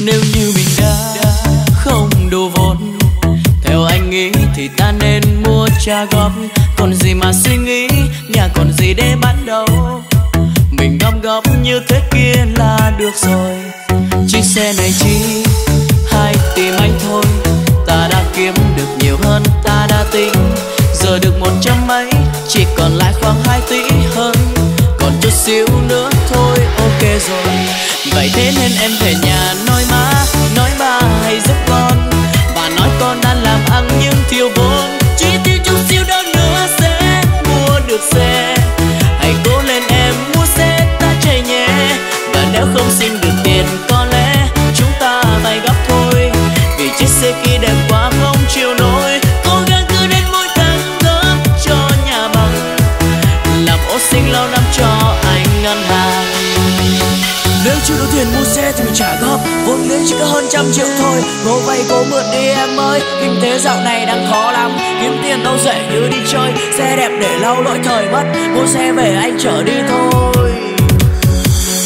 nếu như mình đã không đủ vốn, theo anh nghĩ thì ta nên mua trà góp. Còn gì mà suy nghĩ, nhà còn gì để bắt đầu mình gom góp như thế kia là được rồi. Chiếc xe này chỉ hai tìm anh thôi. Ta đã kiếm được nhiều hơn, ta đã tính. Giờ được một trăm mấy, chỉ còn lại khoảng hai tỷ hơn. Còn chút xíu nữa thôi, ok rồi. Vậy thế nên em về nhà. Nếu chưa đủ tiền mua xe thì mình trả góp. Vốn liếng chỉ có hơn trăm triệu thôi. Cố vay cố mượn đi em ơi. Kinh tế dạo này đang khó lắm. Kiếm tiền đâu dễ như đi chơi. Xe đẹp để lau lỗi thời mất Mua xe về anh chở đi thôi.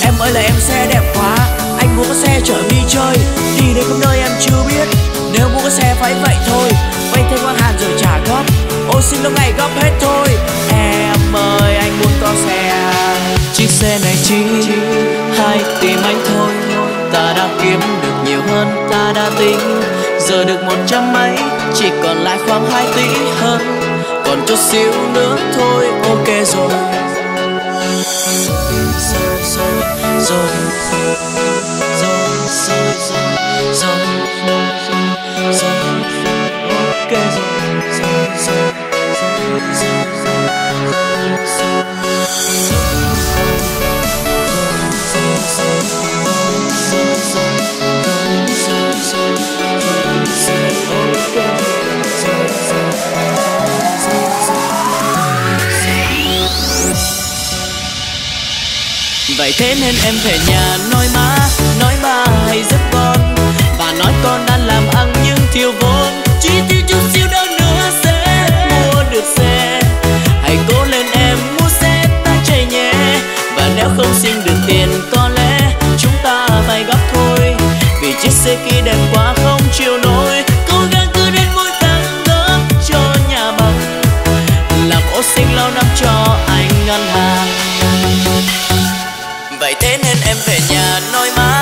Em ơi là em xe đẹp quá. Anh muốn có xe chở đi chơi. Đi đến khắp nơi em chưa biết. Nếu mua có xe phải vậy thôi. Vay thêm quan hàn rồi trả góp. Ô, xin lúc ngày góp hết thôi. Em ơi, anh muốn có xe. Chiếc xe này chi mãi tìm anh thôi. Ta đã kiếm được nhiều hơn, ta đã tính. Giờ được một trăm mấy, chỉ còn lại khoảng hai tỷ hơn. Còn chút xíu nữa thôi, ok rồi rồi rồi rồi rồi rồi rồi. Vậy thế nên em về nhà nói má, Nói ba hay giúp con. Và nói con đang làm ăn nhưng thiếu vốn Chỉ tiêu chút xíu đâu nữa sẽ mua được xe. Hãy cố lên em mua xe ta chạy nhé Và nếu không xin được tiền có lẽ chúng ta phải góp thôi. Vì chiếc xe kia đẹp quá thế nên em về nhà nói má